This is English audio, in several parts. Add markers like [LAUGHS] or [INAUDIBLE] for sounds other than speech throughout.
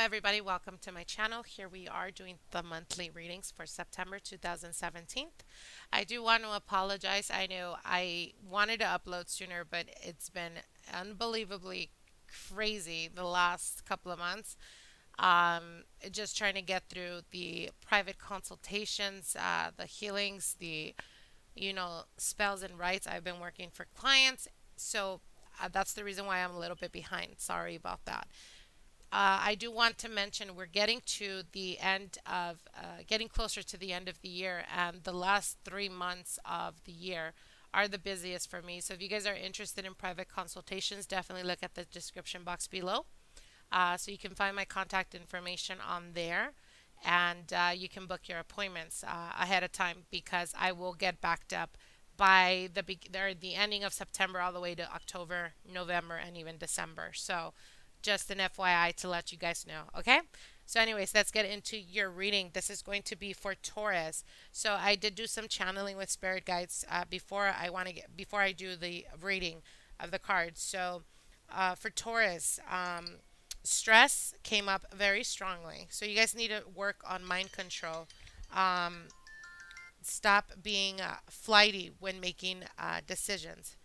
everybody, welcome to my channel. Here we are doing the monthly readings for September 2017. I do want to apologize. I know I wanted to upload sooner, but it's been unbelievably crazy the last couple of months. Um, just trying to get through the private consultations, uh, the healings, the you know spells and rites. I've been working for clients, so uh, that's the reason why I'm a little bit behind. Sorry about that. Uh, I do want to mention we're getting to the end of, uh, getting closer to the end of the year, and the last three months of the year are the busiest for me. So if you guys are interested in private consultations, definitely look at the description box below. Uh, so you can find my contact information on there, and uh, you can book your appointments uh, ahead of time because I will get backed up by the, the ending of September all the way to October, November, and even December. So just an FYI to let you guys know, okay? So anyways, let's get into your reading. This is going to be for Taurus. So I did do some channeling with spirit guides uh, before I want to get before I do the reading of the cards. So uh, for Taurus, um, stress came up very strongly. So you guys need to work on mind control. Um, stop being uh, flighty when making uh, decisions.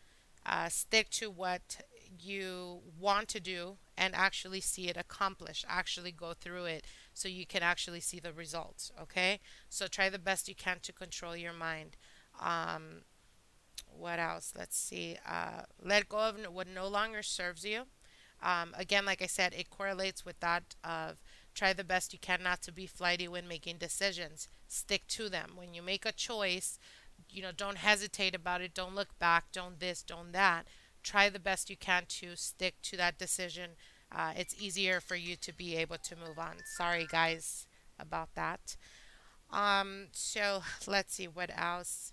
Uh, stick to what you want to do and actually see it accomplished, actually go through it so you can actually see the results, okay? So try the best you can to control your mind. Um, what else? Let's see. Uh, let go of what no longer serves you. Um, again, like I said, it correlates with that of try the best you can not to be flighty when making decisions. Stick to them. When you make a choice, you know, don't hesitate about it. Don't look back. Don't this, don't that try the best you can to stick to that decision. Uh, it's easier for you to be able to move on. Sorry, guys, about that. Um, so let's see what else.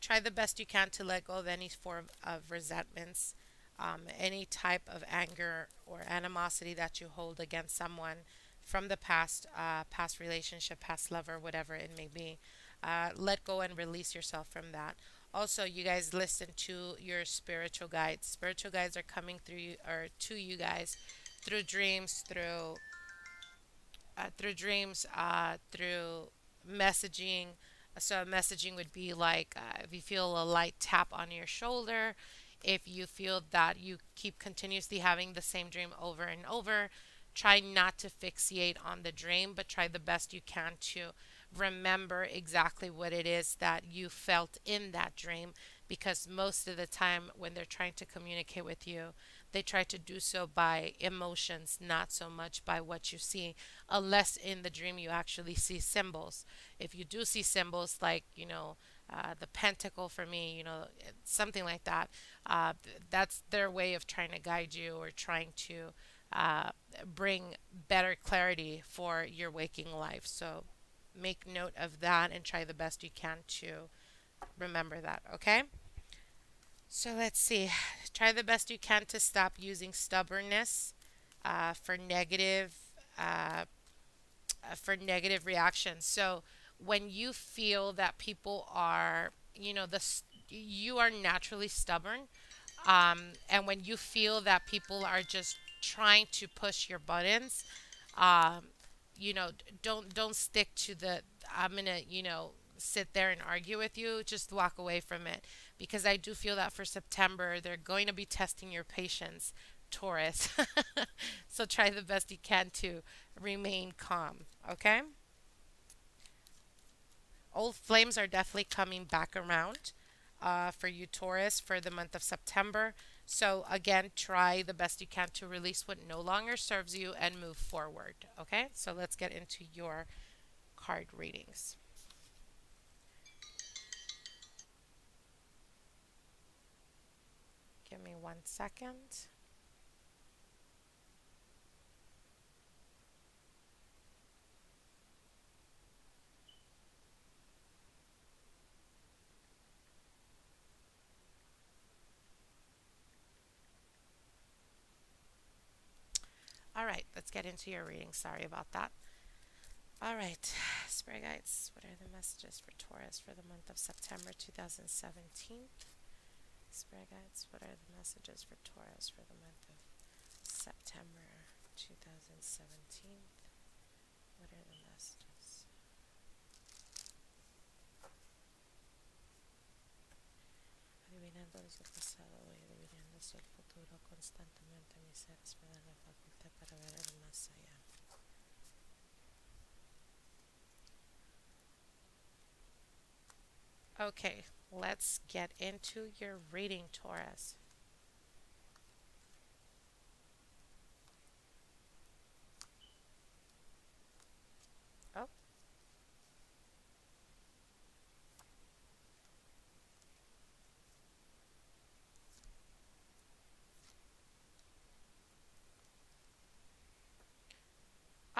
Try the best you can to let go of any form of resentments, um, any type of anger or animosity that you hold against someone from the past, uh, past relationship, past lover, whatever it may be. Uh, let go and release yourself from that. Also, you guys listen to your spiritual guides. Spiritual guides are coming through you or to you guys through dreams, through uh, through dreams, uh, through messaging. So messaging would be like uh, if you feel a light tap on your shoulder, if you feel that you keep continuously having the same dream over and over, try not to fixate on the dream, but try the best you can to remember exactly what it is that you felt in that dream because most of the time when they're trying to communicate with you they try to do so by emotions not so much by what you see unless in the dream you actually see symbols. If you do see symbols like you know uh, the pentacle for me you know something like that uh, that's their way of trying to guide you or trying to uh, bring better clarity for your waking life. So make note of that and try the best you can to remember that, okay? So let's see. Try the best you can to stop using stubbornness uh, for negative uh, uh for negative reactions. So when you feel that people are, you know, the you are naturally stubborn, um, and when you feel that people are just trying to push your buttons, um, you know, don't don't stick to the I'm gonna you know sit there and argue with you. Just walk away from it because I do feel that for September they're going to be testing your patience, Taurus. [LAUGHS] so try the best you can to remain calm. Okay. Old flames are definitely coming back around uh, for you, Taurus, for the month of September. So again, try the best you can to release what no longer serves you and move forward. Okay, so let's get into your card readings. Give me one second. All right, let's get into your reading. Sorry about that. All right, [SIGHS] Spirit Guides, what are the messages for Taurus for the month of September 2017? Spirit guides, what are the messages for Taurus for the month of September 2017? What are the messages? Adivinando el futuro constantemente. Me dan la facultad para ver el más allá. Okay, let's get into your reading, Taurus.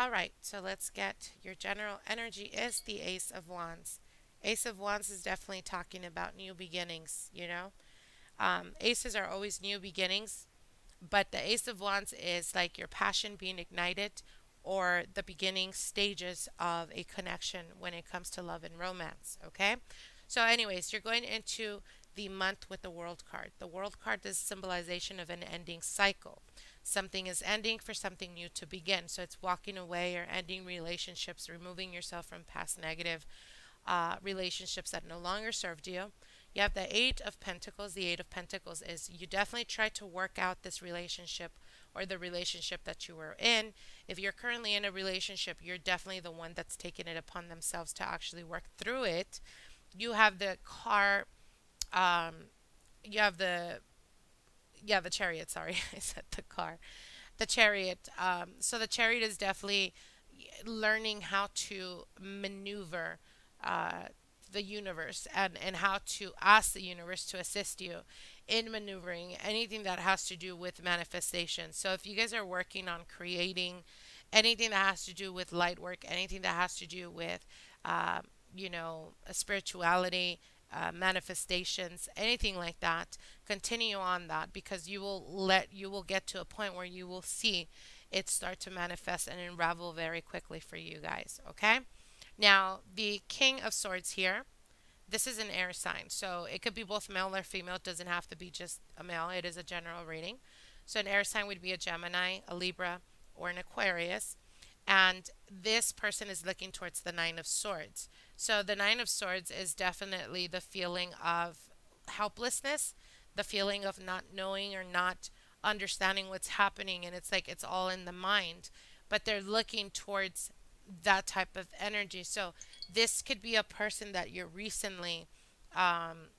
All right, so let's get your general energy is the Ace of Wands. Ace of Wands is definitely talking about new beginnings, you know? Um, aces are always new beginnings, but the Ace of Wands is like your passion being ignited or the beginning stages of a connection when it comes to love and romance, okay? So, anyways, you're going into the month with the World card. The World card is symbolization of an ending cycle. Something is ending for something new to begin. So, it's walking away or ending relationships, removing yourself from past negative uh, relationships that no longer served you. You have the Eight of Pentacles. The Eight of Pentacles is you definitely try to work out this relationship or the relationship that you were in. If you're currently in a relationship, you're definitely the one that's taking it upon themselves to actually work through it. You have the car, um, you have the, yeah, the chariot, sorry, [LAUGHS] I said the car. The chariot. Um, so the chariot is definitely learning how to maneuver uh, the universe and, and how to ask the universe to assist you in maneuvering anything that has to do with manifestation. So if you guys are working on creating anything that has to do with light work, anything that has to do with, uh, you know, a spirituality, uh, manifestations, anything like that, continue on that because you will let you will get to a point where you will see it start to manifest and unravel very quickly for you guys. Okay. Now, the King of Swords here, this is an air sign. So it could be both male or female. It doesn't have to be just a male. It is a general reading. So an air sign would be a Gemini, a Libra, or an Aquarius. And this person is looking towards the Nine of Swords. So the Nine of Swords is definitely the feeling of helplessness, the feeling of not knowing or not understanding what's happening. And it's like it's all in the mind. But they're looking towards that type of energy. So this could be a person that you're recently um,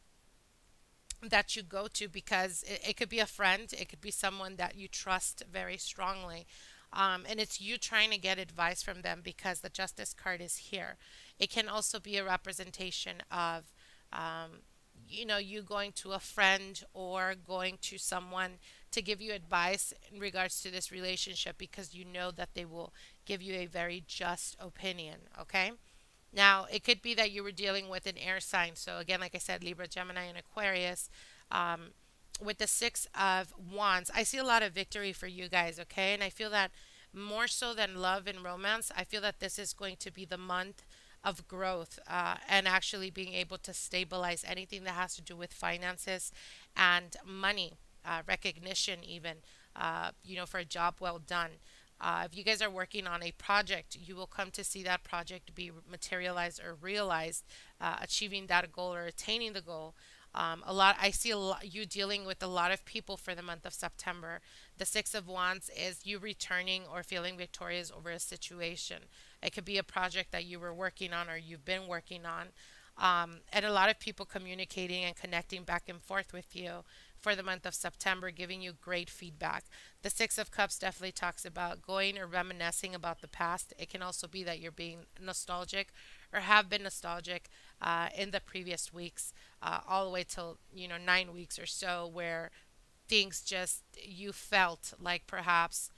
that you go to because it, it, could be a friend, it could be someone that you trust very strongly. Um, and it's you trying to get advice from them because the justice card is here. It can also be a representation of, um, you know, you going to a friend or going to someone to give you advice in regards to this relationship because you know that they will give you a very just opinion, okay? Now, it could be that you were dealing with an air sign. So, again, like I said, Libra, Gemini, and Aquarius. Um, with the Six of Wands, I see a lot of victory for you guys, okay? And I feel that more so than love and romance, I feel that this is going to be the month of growth uh, and actually being able to stabilize anything that has to do with finances and money, uh, recognition, even, uh, you know, for a job well done. Uh, if you guys are working on a project, you will come to see that project be materialized or realized, uh, achieving that goal or attaining the goal. Um, a lot. I see a lot, you dealing with a lot of people for the month of September. The Six of Wands is you returning or feeling victorious over a situation. It could be a project that you were working on or you've been working on. Um, and a lot of people communicating and connecting back and forth with you for the month of September, giving you great feedback. The Six of Cups definitely talks about going or reminiscing about the past. It can also be that you're being nostalgic or have been nostalgic uh, in the previous weeks, uh, all the way till you know nine weeks or so, where things just you felt like perhaps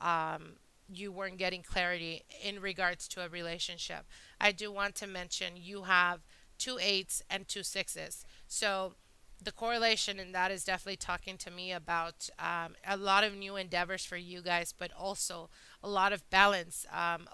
um, you weren't getting clarity in regards to a relationship. I do want to mention you have two eights and two sixes, so the correlation in that is definitely talking to me about um, a lot of new endeavors for you guys, but also a lot of balance, um,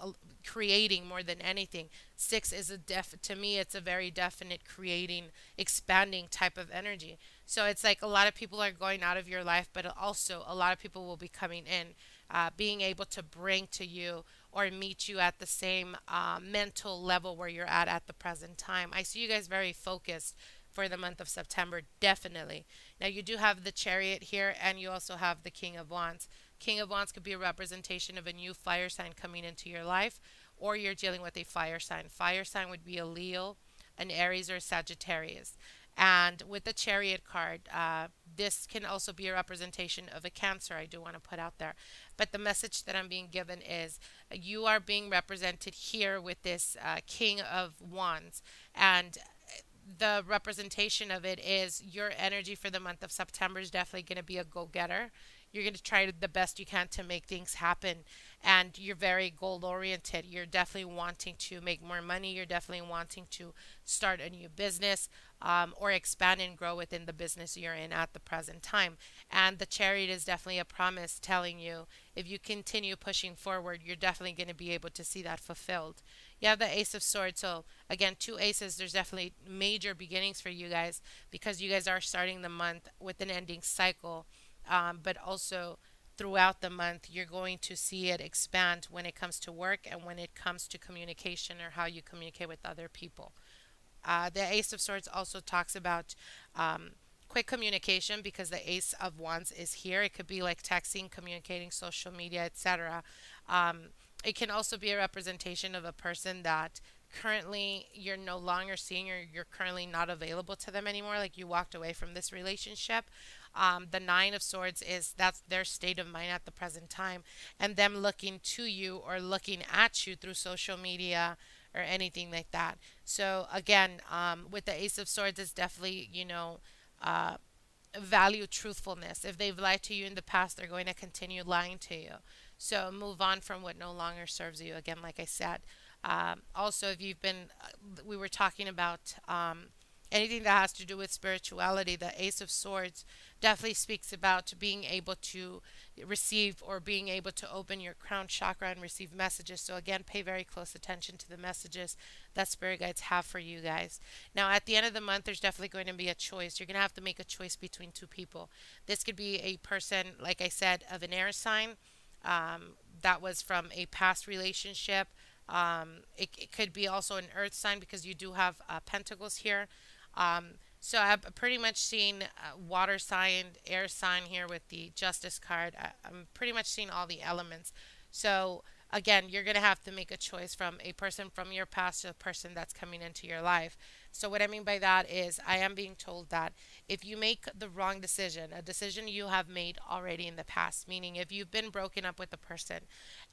creating more than anything. Six is a def to me, it's a very definite creating, expanding type of energy. So it's like a lot of people are going out of your life, but also a lot of people will be coming in, uh, being able to bring to you or meet you at the same uh, mental level where you're at at the present time. I see you guys very focused for the month of September, definitely. Now, you do have the chariot here, and you also have the King of Wands. King of Wands could be a representation of a new fire sign coming into your life, or you're dealing with a fire sign. Fire sign would be a Leo, an Aries, or a Sagittarius. And with the chariot card, uh, this can also be a representation of a cancer, I do want to put out there. But the message that I'm being given is you are being represented here with this uh, King of Wands. And the representation of it is your energy for the month of September is definitely going to be a go getter. You're going to try the best you can to make things happen. And you're very goal oriented. You're definitely wanting to make more money. You're definitely wanting to start a new business um, or expand and grow within the business you're in at the present time. And the chariot is definitely a promise telling you if you continue pushing forward, you're definitely going to be able to see that fulfilled. You have the Ace of Swords. So, again, two aces. There's definitely major beginnings for you guys because you guys are starting the month with an ending cycle um, but also throughout the month you're going to see it expand when it comes to work and when it comes to communication or how you communicate with other people. Uh, the Ace of Swords also talks about um, quick communication because the Ace of Wands is here. It could be like texting, communicating, social media, etc. Um, it can also be a representation of a person that currently you're no longer seeing or you're currently not available to them anymore like you walked away from this relationship. Um, the nine of swords is that's their state of mind at the present time and them looking to you or looking at you through social media or anything like that. So again um, with the ace of swords it's definitely you know uh, value truthfulness. If they've lied to you in the past they're going to continue lying to you so move on from what no longer serves you again like i said um, also, if you've been, uh, we were talking about um, anything that has to do with spirituality, the Ace of Swords definitely speaks about being able to receive or being able to open your crown chakra and receive messages. So, again, pay very close attention to the messages that spirit guides have for you guys. Now, at the end of the month, there's definitely going to be a choice. You're going to have to make a choice between two people. This could be a person, like I said, of an air sign um, that was from a past relationship um, it, it, could be also an earth sign because you do have uh, pentacles here. Um, so I've pretty much seen uh, water sign, air sign here with the justice card. I, I'm pretty much seeing all the elements. So again, you're going to have to make a choice from a person from your past to a person that's coming into your life. So, what I mean by that is, I am being told that if you make the wrong decision, a decision you have made already in the past, meaning if you've been broken up with a person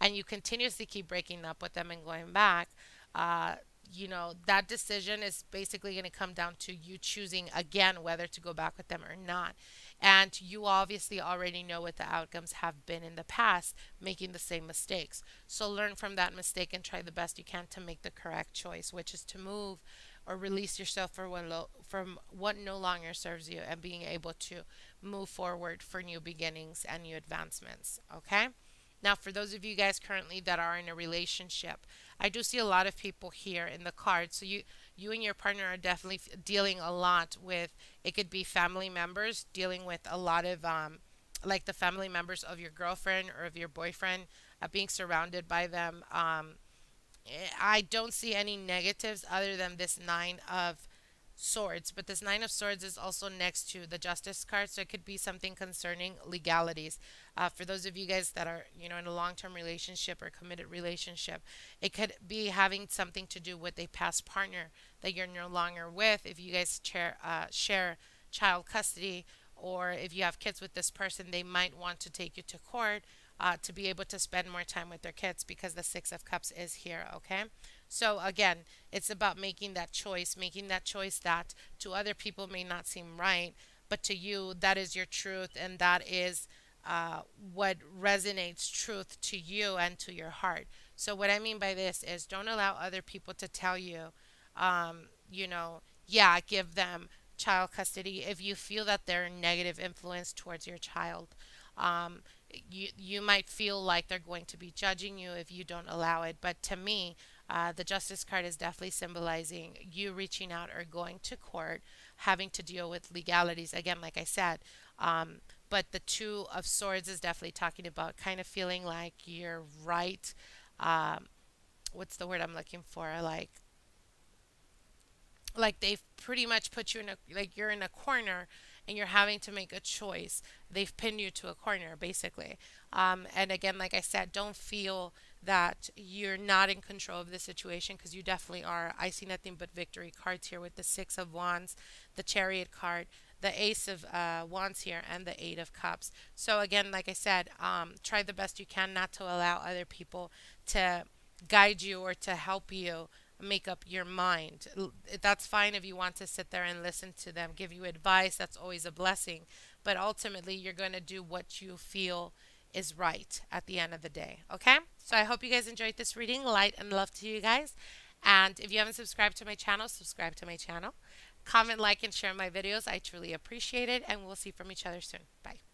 and you continuously keep breaking up with them and going back, uh, you know, that decision is basically going to come down to you choosing again whether to go back with them or not. And you obviously already know what the outcomes have been in the past, making the same mistakes. So learn from that mistake and try the best you can to make the correct choice, which is to move or release yourself from what, lo- from what no longer serves you and being able to move forward for new beginnings and new advancements. Okay? Now, for those of you guys currently that are in a relationship, I do see a lot of people here in the card. So you you and your partner are definitely dealing a lot with it could be family members dealing with a lot of um, like the family members of your girlfriend or of your boyfriend uh, being surrounded by them um, I don't see any negatives other than this nine of swords but this nine of swords is also next to the justice card so it could be something concerning legalities. Uh, for those of you guys that are you know in a long-term relationship or committed relationship it could be having something to do with a past partner that you're no longer with. If you guys share uh, share child custody or if you have kids with this person they might want to take you to court uh, to be able to spend more time with their kids because the Six of Cups is here, okay? So again, it's about making that choice, making that choice that to other people may not seem right, but to you, that is your truth and that is uh, what resonates truth to you and to your heart. So what I mean by this is don't allow other people to tell you, um, you know, yeah, give them child custody if you feel that they're negative influence towards your child. Um, you you might feel like they're going to be judging you if you don't allow it but to me uh, the justice card is definitely symbolizing you reaching out or going to court having to deal with legalities. Again, like I said, um, but the Two of Swords is definitely talking about kind of feeling like you're right. Um, what's the word I'm looking for? Like like they've pretty much put you in a like you're in a corner and you're having to make a choice they've pinned you to a corner basically. Um, and again like i said don't feel that you're not in control of the situation because you definitely are. I see nothing but victory cards here with the six of wands the chariot card the ace of uh, wands here and the eight of cups. So again like i said um, try the best you can not to allow other people to guide you or to help you make up your mind. That's fine if you want to sit there and listen to them give you advice. That's always a blessing. But ultimately, you're going to do what you feel is right at the end of the day. Okay? So I hope you guys enjoyed this reading. Light and love to you guys. And if you haven't subscribed to my channel, subscribe to my channel. Comment, like, and share my videos. I truly appreciate it. And we'll see from each other soon. Bye.